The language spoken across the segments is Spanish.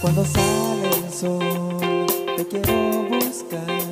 Cuando sale el sol, te quiero buscar.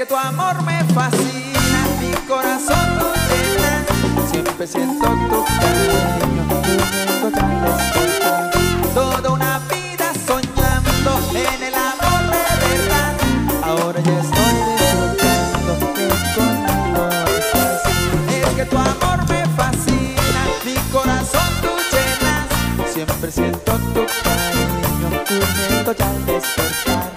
que tu amor me fascina, mi corazón no llena. Siempre siento tu cariño, tu total destino. Toda una vida soñando en el amor de verdad. Ahora ya estoy disfrutando que conmigo estás. Es que tu amor me fascina, mi corazón tú llenas. Siempre siento tu cariño, tu total despertar.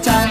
time.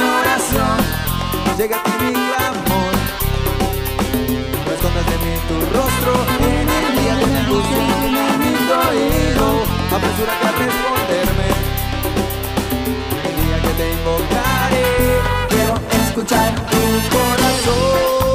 oración, llega a ti mi amor. No escondas de mí tu rostro, en el día de la luz en mi oído, apresúrate a responderme. El día que te invocaré, quiero escuchar tu corazón.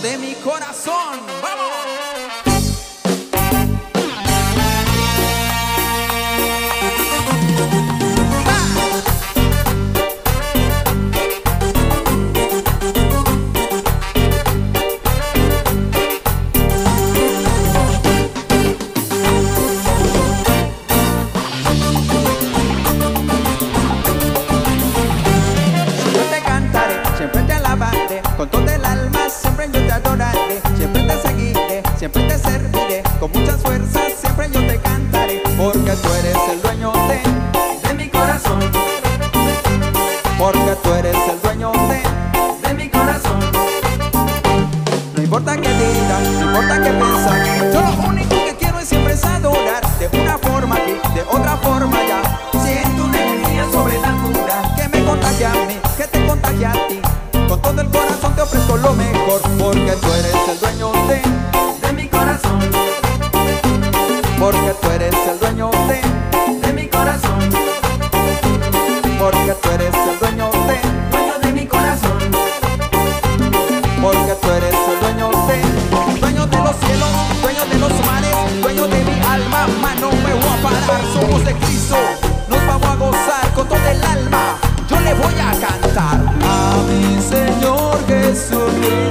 de mi corazón. ¡Vamos! hijos de Cristo, nos vamos a gozar con todo el alma. Yo le voy a cantar a mi Señor Jesús.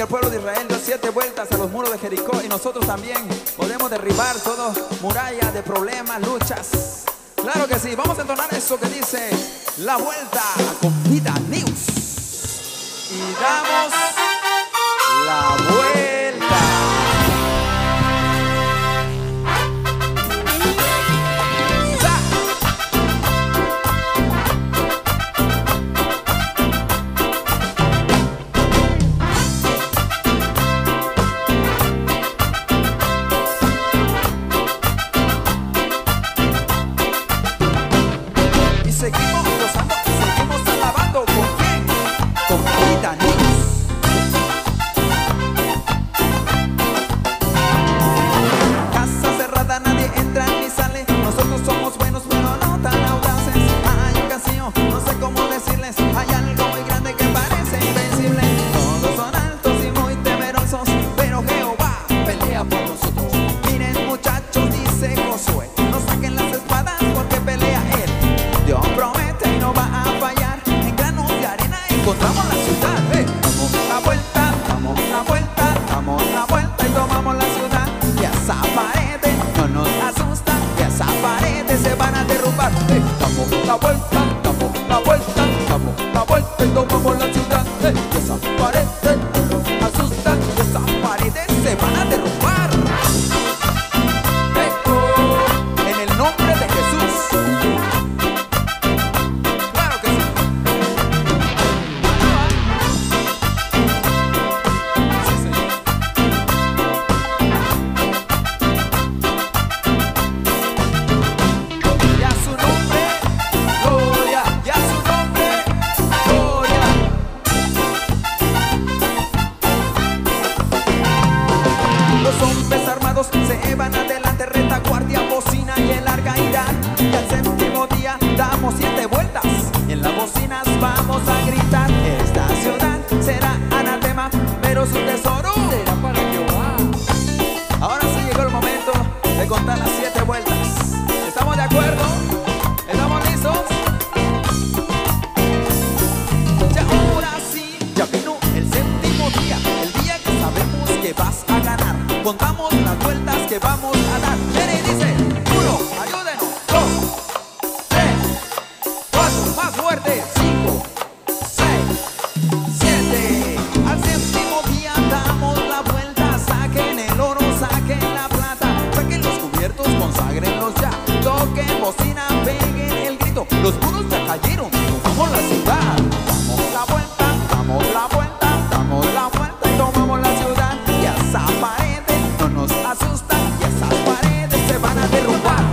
que el pueblo de Israel dio siete vueltas a los muros de Jericó y nosotros también podemos derribar todo muralla de problemas, luchas. Claro que sí, vamos a entonar eso que dice la vuelta con Vida News. Y damos...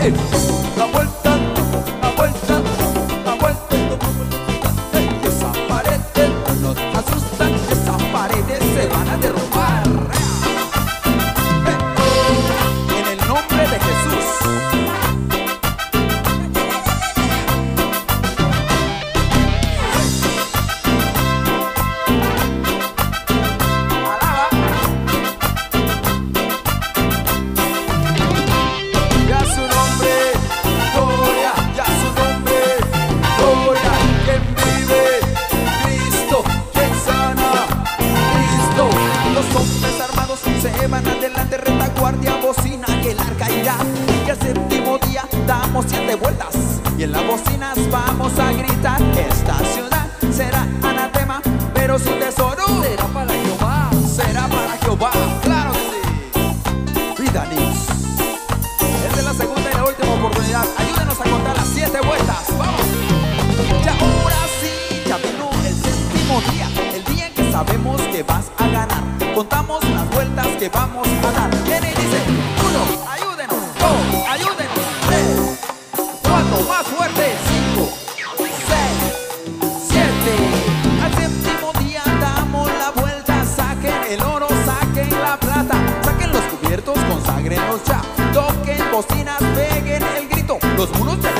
it. Bocinas, peguen el grito. Los muros ya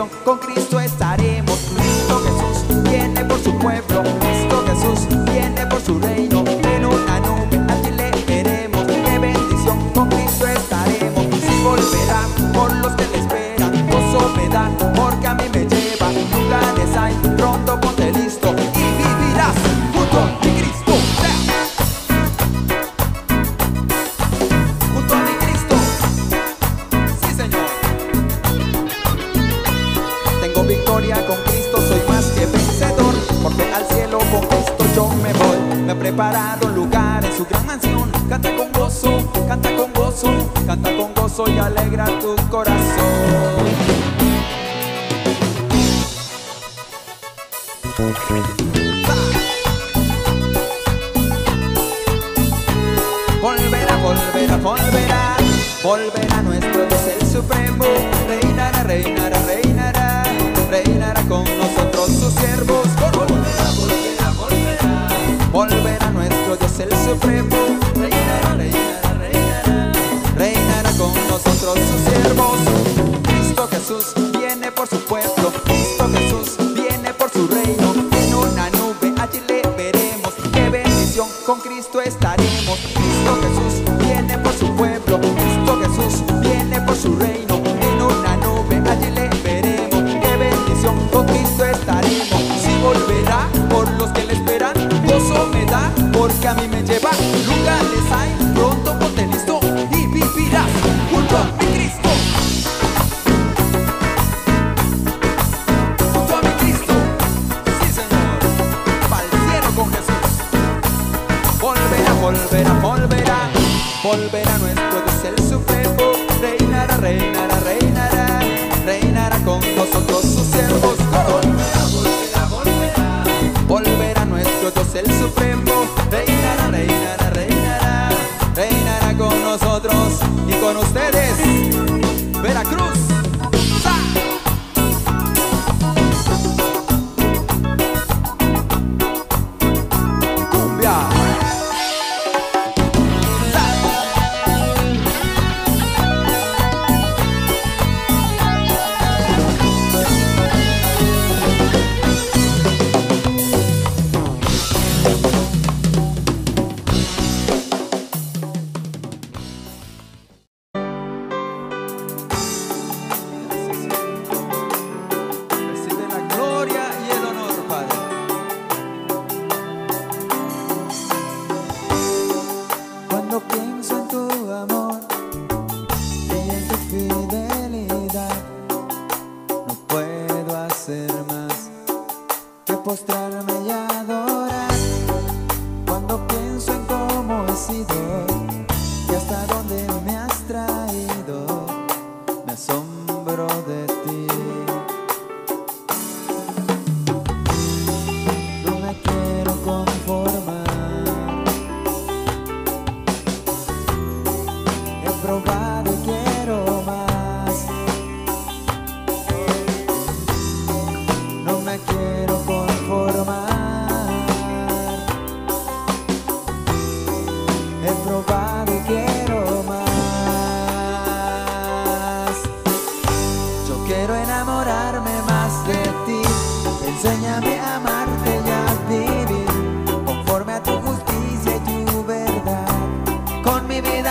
con Cristo estaré. con Cristo estaremos. Cristo Jesús.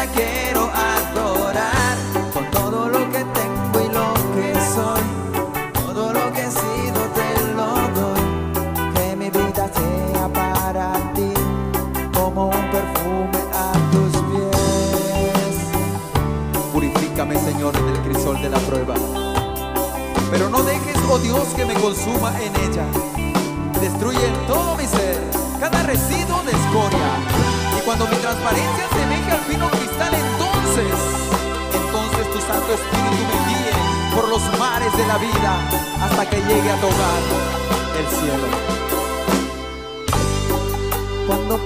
quiero adorar con todo lo que tengo y lo que soy, todo lo que he sido te lo doy, que mi vida sea para ti como un perfume a tus pies. Purifícame Señor del crisol de la prueba, pero no dejes, oh Dios, que me consuma en ella, destruye todo mi ser, cada residuo de escoria. Cuando mi transparencia se asemeje al fino cristal, entonces, entonces tu Santo Espíritu me guíe por los mares de la vida hasta que llegue a tocar el cielo. Cuando